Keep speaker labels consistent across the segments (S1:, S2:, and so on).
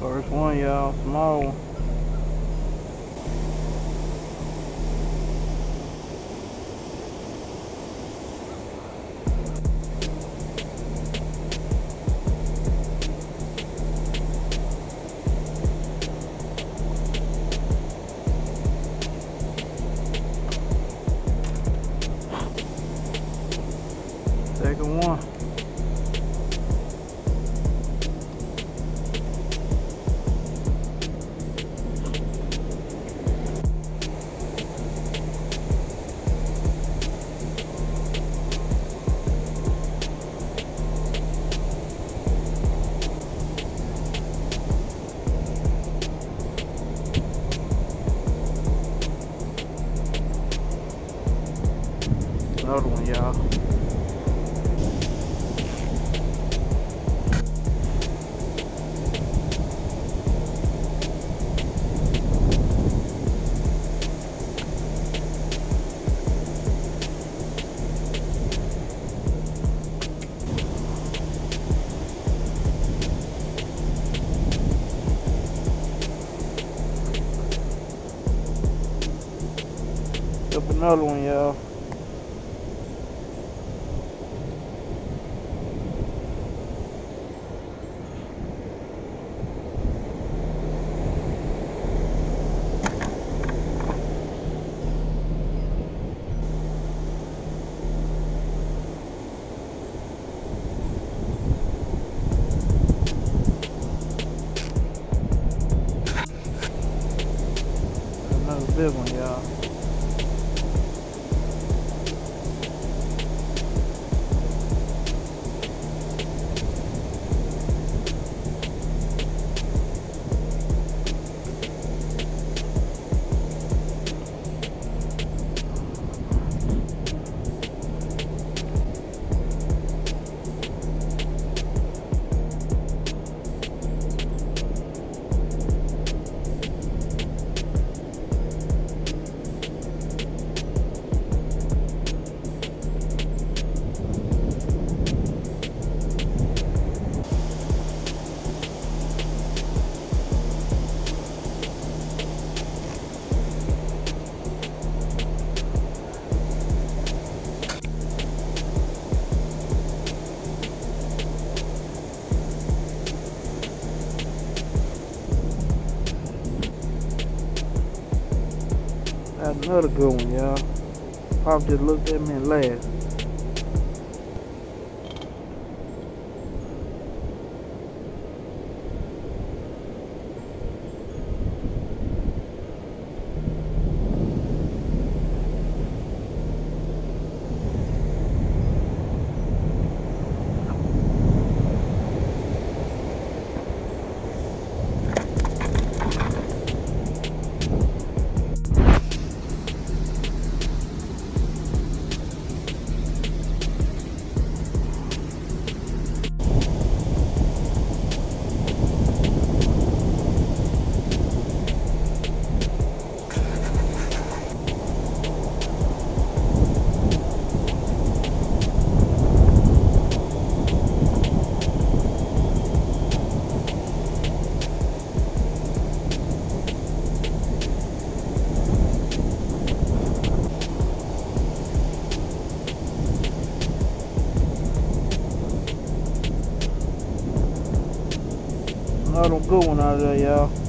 S1: First one, y'all. Small one. Another one, y'all. Another good one, y'all. Pop just looked at me and laughed. Another good one out of there, y'all.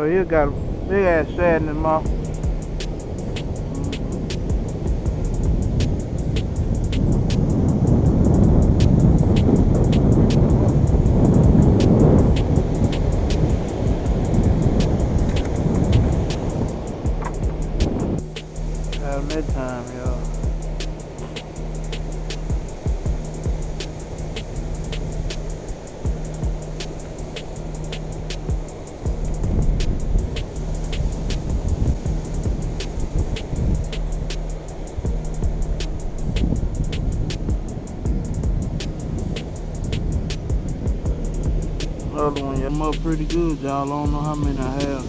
S1: So you got a big ass shad in the mouth. At midtime, yo. Up pretty good, y'all. I don't know how many I have.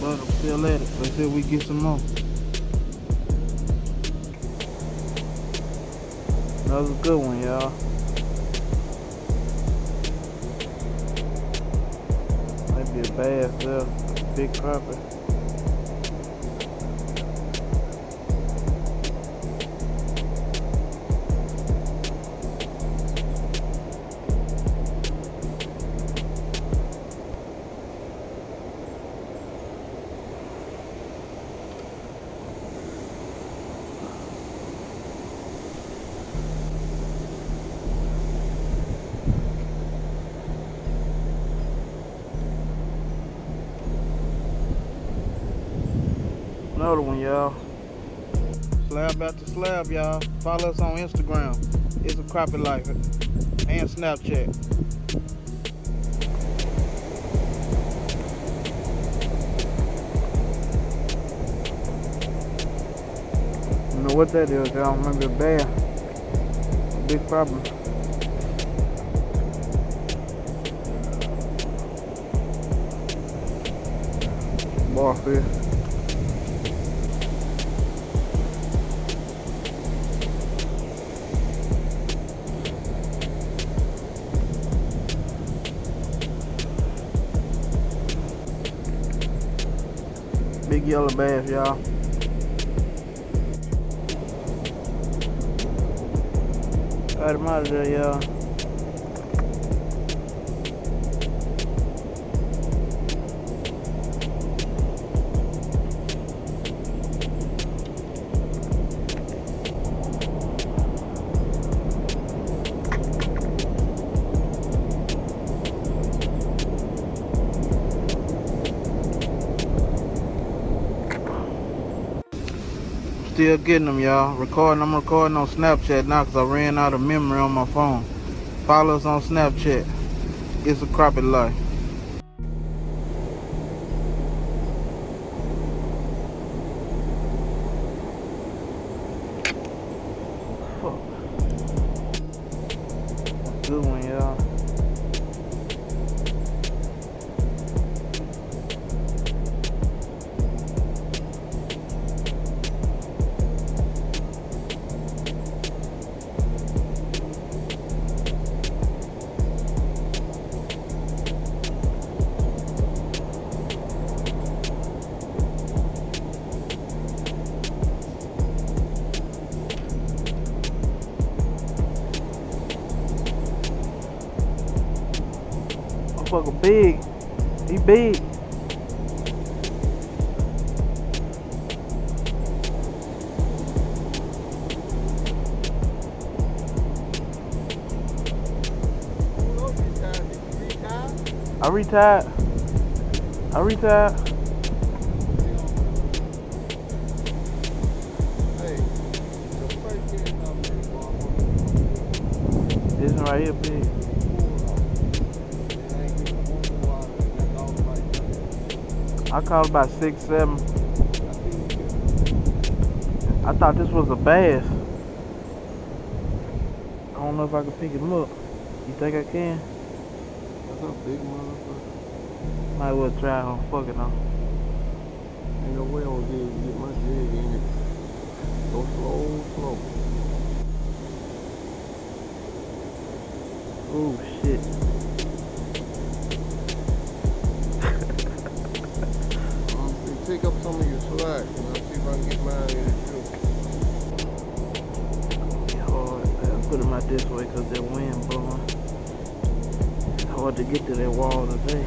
S1: But I'm still at it. If we get some more. Another good one, y'all. Might be a bass there. Uh, big crappie. Another one, y'all. Slab after slab, y'all. Follow us on Instagram. It's a crappie life and Snapchat. Know what that is, y'all. Maybe a bear. A big problem. Barfish. Big yellow bass, y'all. Got him out of there, y'all. Still getting them, y'all. Recording, I'm recording on Snapchat now because I ran out of memory on my phone. Follow us on Snapchat. It's a crappie life. Motherfucker big. He big. I retired. I retired. This one right here big. I caught about six, seven. I thought this was a bass. I don't know if I can pick him up. You think I can?
S2: That's a big motherfucker.
S1: Might well try on fucking on.
S2: Ain't no way I'm gonna get, get my jig in it. Go slow, slow.
S1: Oh shit. Hard. I put out this way because that wind blowing. It's hard to get to that wall today.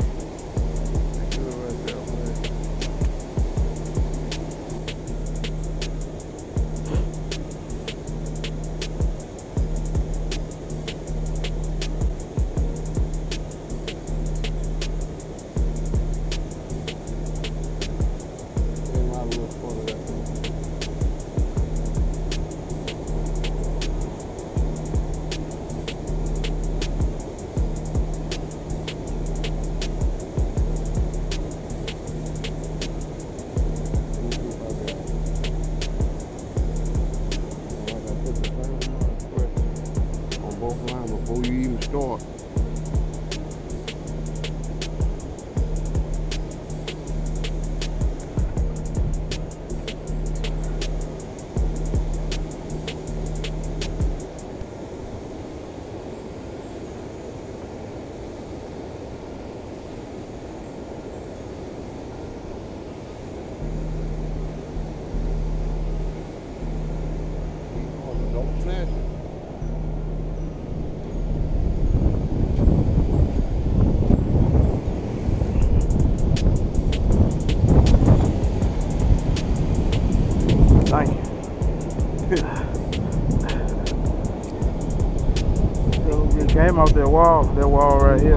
S1: Came off that wall, that wall right here.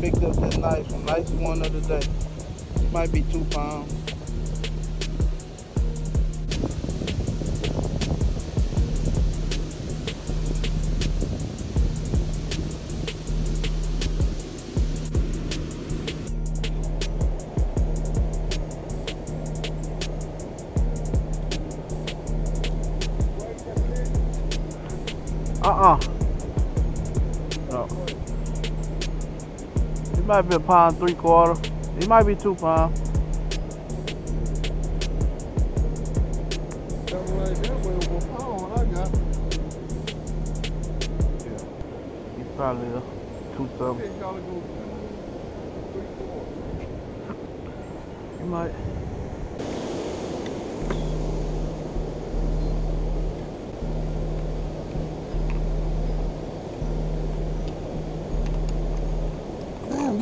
S1: Picked up this nice one, nicest one of the day. Might be two pounds. No. It might be a pound three quarter. It might be two pounds.
S2: Something like that a pound, I got.
S1: He's probably a two something.
S2: It gotta go two, three quarters.
S1: You might.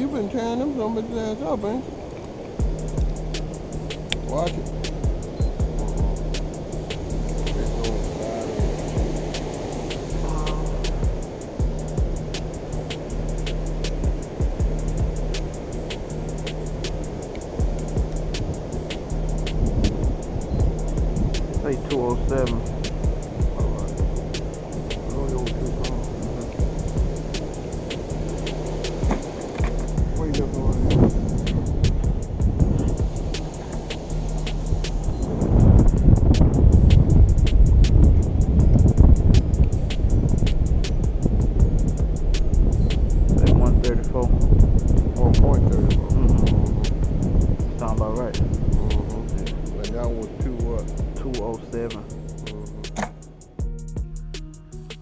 S2: Damn, you been tearing them some bitch ass up, ain't you? Watch it.
S1: 207.
S2: Mhm.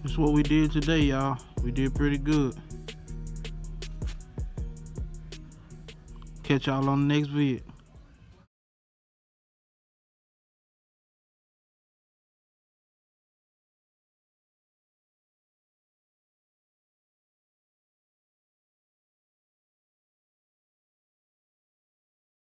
S1: That's what we did today, y'all. We did pretty good. Catch y'all on the next vid.